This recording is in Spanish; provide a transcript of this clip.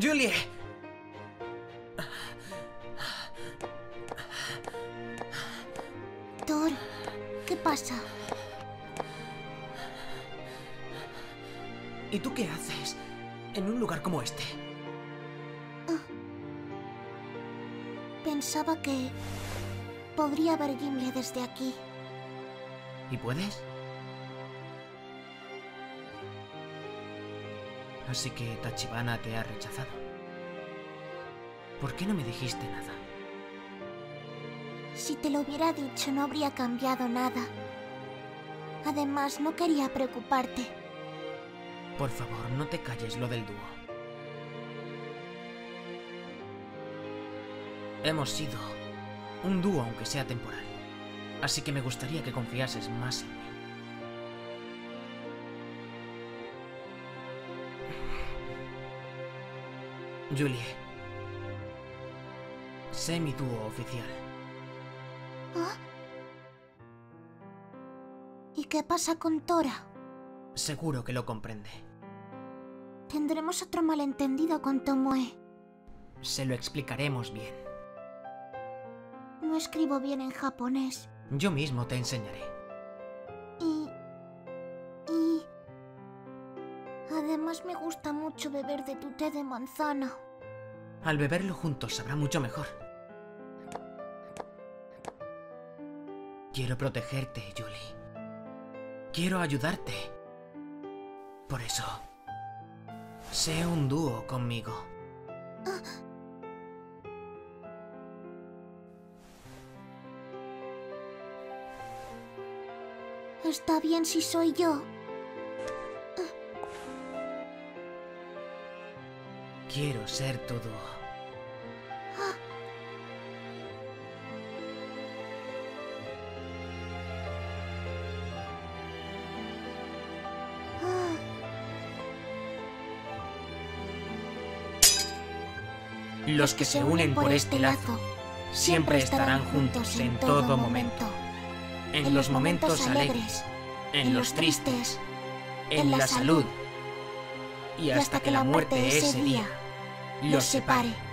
Julie. Thor, ¿qué pasa? ¿Y tú qué haces en un lugar como este? Pensaba que podría ver Gimle desde aquí. ¿Y puedes? Así que Tachibana te ha rechazado. ¿Por qué no me dijiste nada? Si te lo hubiera dicho no habría cambiado nada. Además, no quería preocuparte. Por favor, no te calles lo del dúo. Hemos sido un dúo aunque sea temporal. Así que me gustaría que confiases más en mí. Julie. Sé mi dúo oficial. ¿Ah? ¿Y qué pasa con Tora? Seguro que lo comprende. Tendremos otro malentendido con Tomoe. Se lo explicaremos bien. No escribo bien en japonés. Yo mismo te enseñaré. Además me gusta mucho beber de tu té de manzana. Al beberlo juntos sabrá mucho mejor. Quiero protegerte, Julie. Quiero ayudarte. Por eso, sé un dúo conmigo. Está bien si soy yo. Quiero ser. Ah, Los que se unen por este lazo siempre estarán juntos en todo momento. En los momentos alegres, en los tristes, en la salud y hasta que la muerte ese día los separe.